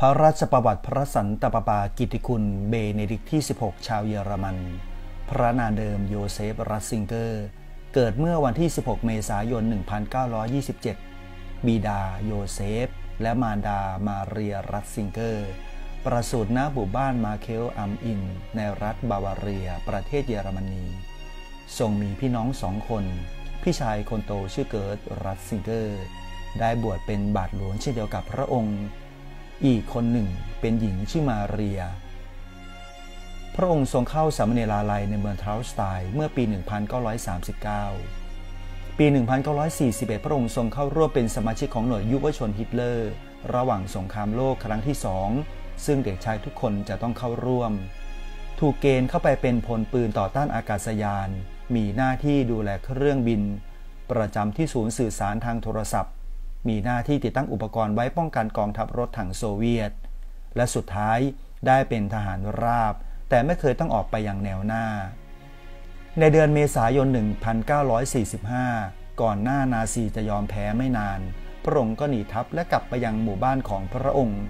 พระราชประวัติพระสันตะปาปากิตติคุณเบเนดิกต์ที่ 16 ชาวเยอรมัน พระนามเดิมโยเซฟรัสซิงเกอร์ เกิดเมื่อวันที่ 16 เมษายน 1927 บิดาโยเซฟ และมารดามาเรียรัสซิงเกอร์ ประสูติณหมู่บ้านมาเคลอัมอิน ในรัฐบาวาเรีย ประเทศเยอรมนี ทรงมีพี่น้องสองคน พี่ชายคนโตชื่อเกิร์ตรัสซิงเกอร์ ได้บวชเป็นบาทหลวงเช่นเดียวกับพระองค์ อีกคนหนึ่งเป็นหญิงชื่อมาเรีย พระองค์ทรงเข้าสามเณรลาลัยในเมืองทราวสไตน์เมื่อปี 1939 ปี 1941 พระองค์ทรงเข้าร่วมเป็นสมาชิกของหน่วยยุวชนฮิตเลอร์ ระหว่างสงครามโลกครั้งที่สองซึ่งเด็กชายทุกคนจะต้องเข้าร่วม ถูกเกณฑ์เข้าไปเป็นพลปืนต่อต้านอากาศยาน มีหน้าที่ดูแลเครื่องบิน ประจำที่ศูนย์สื่อสารทางโทรศัพท์ มีหน้าที่ติดตั้งอุปกรณ์ไว้ป้องกันกองทัพรถถังโซเวียต และสุดท้ายได้เป็นทหารราบ แต่ไม่เคยต้องออกไปอย่างแนวหน้า ในเดือนเมษายน 1945 ก่อนหน้านาซีจะยอมแพ้ไม่นาน พระองค์ก็หนีทัพและกลับไปยังหมู่บ้านของพระองค์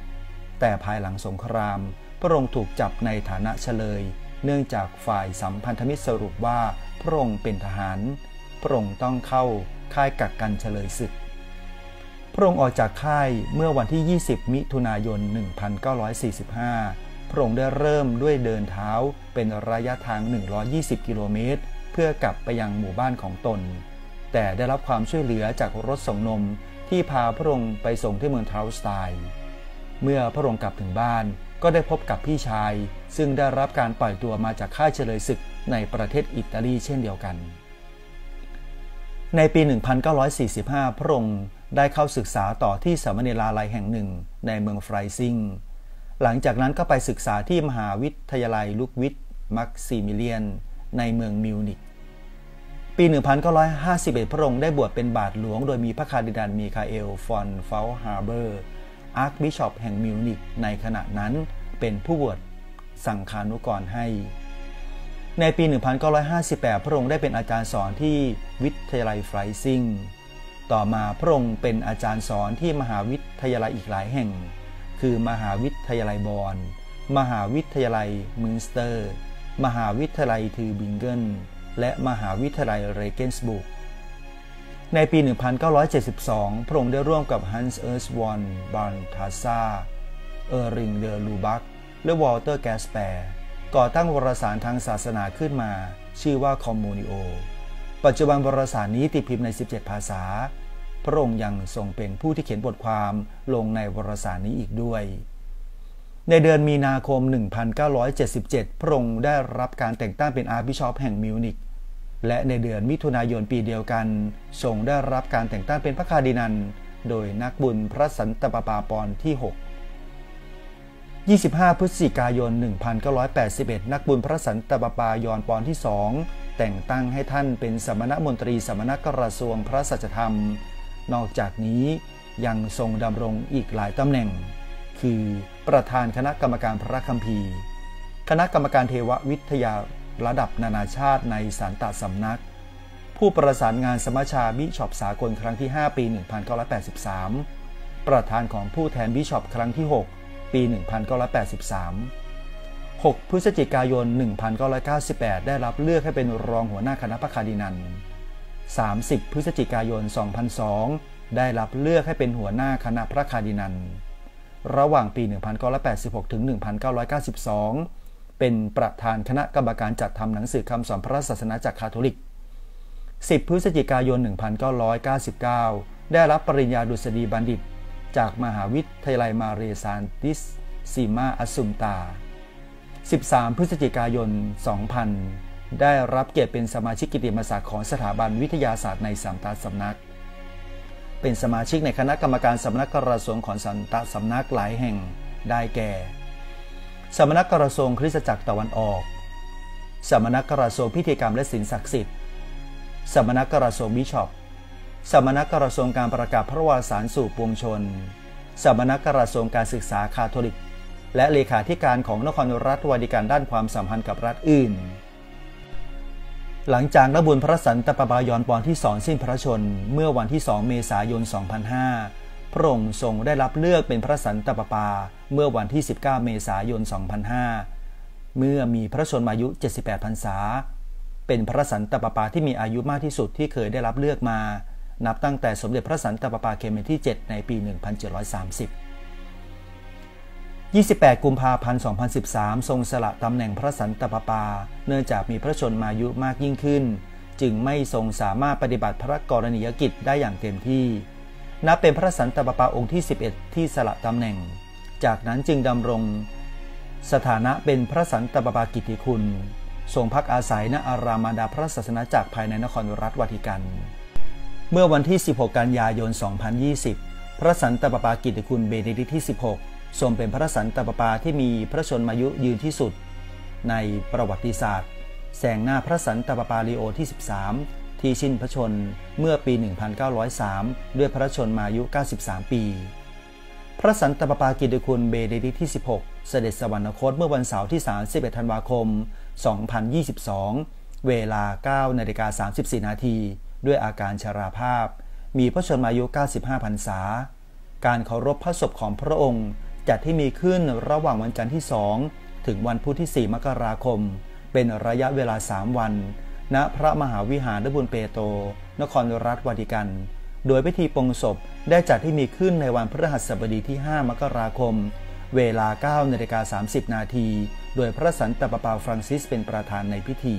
แต่ภายหลังสงคราม พระองค์ถูกจับในฐานะเฉลย เนื่องจากฝ่ายสัมพันธมิตรสรุปว่าพระองค์เป็นทหาร พระองค์ต้องเข้าค่ายกักกันเฉลยศึก พระองค์ออกจากค่ายเมื่อวันที่ 20 มิถุนายน 1945 พระองค์ได้เริ่มด้วยเดินเท้าเป็นระยะทาง 120 กิโลเมตร เพื่อกลับไปยังหมู่บ้านของตน แต่ได้รับความช่วยเหลือจากรถส่งนมที่พาพระองค์ไปส่งที่เมืองทราวสไตน์เมื่อพระองค์กลับถึงบ้านก็ได้พบกับพี่ชาย ซึ่งได้รับการปล่อยตัวมาจากค่ายเชลยศึกในประเทศอิตาลีเช่นเดียวกัน ในปี 1945 พระองค์ ได้เข้าศึกษาต่อที่สามเณราลัยแห่งหนึ่งในเมืองไฟรซิง หลังจากนั้นก็ไปศึกษาที่มหาวิทยาลัยลุกวิทมักซิมิเลียน ในเมืองมิวนิก ปี 1951 พระองค์ได้บวชเป็นบาทหลวง โดยมีพระคาร์ดินัลมีคาเอล ฟอนเฟลฮาร์เบอร์ Archbishop แห่งมิวนิก ในขณะนั้นเป็นผู้บวชสังฆานุกรให้ ในปี 1958 พระองค์ได้เป็นอาจารย์สอนที่วิทยาลัยไฟรซิง ต่อมาพระองค์เป็นอาจารย์สอนที่มหาวิทยาลัยอีกหลายแห่ง คือมหาวิทยาลัยบอน มหาวิทยาลัยมินสเตอร์ มหาวิทยาลัยทูบิงเกนและมหาวิทยาลัยเรเกนสบุกในปี 1972 พระองค์ได้ร่วมกับฮันส์เอิร์สวอนบัลทาซาร์อองรีเดอลูบัก และวอลเตอร์คาสเปอร์ก่อตั้งวารสารทางศาสนาขึ้นมา ชื่อว่า Communio ปัจจุบันวารสารนี้ตีพิมพ์ใน 17 ภาษา พระองค์ยังทรงเป็นผู้ที่เขียนบทความลงในวารสารนี้อีกด้วย ในเดือนมีนาคม 1977 พระองค์ได้รับการแต่งตั้งเป็น Archbishop แห่งมิวนิกและในเดือนมิถุนายนปีเดียวกันทรงได้รับการแต่งตั้งเป็นพระคาดินัน โดยนักบุญพระสันตะปาปาปอนที่ 6 25 พฤศจิกายน 1981 นักบุญพระสันตะปาปายอนปอนที่2แต่งตั้งให้ท่านเป็นสมณมนตรีสมณกระทรวงพระสัจธรรม นอกจากนี้ยังทรงดำรงอีกหลายตำแหน่ง คือประธานคณะกรรมการพระคัมภีร์ คณะกรรมการเทววิทยาระดับนานาชาติในสันตสำนัก ผู้ประสานงานสมาชาบิชอปสากลครั้งที่ 5 ปี 1983 ประธานของผู้แทนบิชอปครั้งที่ 6 ปี 1983 6 พฤศจิกายน 1998 ได้รับเลือกให้เป็นรองหัวหน้าคณะพระคาดินัน 30 พฤศจิกายน 2002 ได้รับเลือกให้เป็นหัวหน้าคณะพระคาดินัน ระหว่างปี 1986 ถึง 1992 เป็นประธานคณะกรรมการจัดทำหนังสือคำสอนพระศาสนาจากคาทอลิก 10 พฤศจิกายน 1999 ได้รับปริญญาดุษฎีบัณฑิต จากมหาวิทยาลัยมาเรซานติสซีมาอัสุมตา 13 พฤศจิกายน 2000 ได้รับเกียรติเป็นสมาชิกกิติมศักดิ์ของสถาบันวิทยาศาสตร์ในสัมตาสำนัก เป็นสมาชิกในคณะกรรมการสำนักกระทรวงของสันตสำนักหลายแห่ง ได้แก่ สำนักกระทรวงคริสตจักรตะวันออก สำนักกระทรวงพิธีกรรมและศิลศักดิ์สิทธิ์ สำนักกระทรวงบิชอป สำนักกระทรวงการประกาศพระวารสารสู่ปวงชนสำนักกระทรวงการศึกษาคาทอลิก และเลขาธิการของนครรัฐวาดิการด้านความสัมพันธ์กับรัฐอื่น หลังจากนบุญพระสันตะปบายอนปอนที่สองสิ้นพระชน เมื่อวันที่ 2 เมษายน 2005พพระองค์ทรงได้รับเลือกเป็นพระสันตะปาปาเมื่อวันที่ 19 เมษายน 2005 เมื่อมีพระชนมายุ 78 พรรษา เป็นพระสันตะปาปาที่มีอายุมากที่สุดที่เคยได้รับเลือกมา นับตั้งแต่สมเด็จพระสันตะปาปาเคเมนที่ 7 ในปี 1730 28 กุมภาพันธ์ 2013 ทรงสละตำแหน่งพระสันตะปาปา เนื่องจากมีพระชนมายุมากยิ่งขึ้น จึงไม่ทรงสามารถปฏิบัติพระกรณียกิจได้อย่างเต็มที่ นับเป็นพระสันตะปาปาองค์ที่ 11 ที่สละตำแหน่ง จากนั้นจึงดำรงสถานะเป็นพระสันตะปาปากิติคุณทรงพักอาศัยณอารามาดาพระศาสนาจักรภายในนครรัฐวาติกัน เมื่อวันที่ 16 กันยายน 2020 พระสันตะปาปากิติคุณเบเนดิกที่ 16 ทรงเป็นพระสันตะปาปาที่มีพระชนมายุยืนที่สุด ในประวัติศาสตร์ แสงหน้าพระสันตะปาปาลีโอที่ 13 ที่สิ้นพระชนเมื่อปี 1903 ด้วยพระชนมายุ 93 ปี พระสันตะปาปากิติคุณเบเดดิที่ 16 เสด็จสวรรคตเมื่อวันเสาร์ที่ 31 ธันวาคม 2022 เวลา 9นาฬิกา34 นาที ด้วยอาการชราภาพ มีพระชนมายุ 95พรรษา การเคารพพระศพของพระองค์จัดที่มีขึ้นระหว่างวันจันทร์ที่ 2 ถึงวันพุธที่ 4 มกราคม เป็นระยะเวลา 3 วัน ณพระมหาวิหารดบุญเปโต นครรัฐวาติกัน โดยพิธีปงศพได้จัดที่มีขึ้นในวันพฤหัสบดีที่ 5 มกราคม เวลา9นาฬิกา30 นาที โดยพระสันตะปาปาฟรังซิสเป็นประธานในพิธี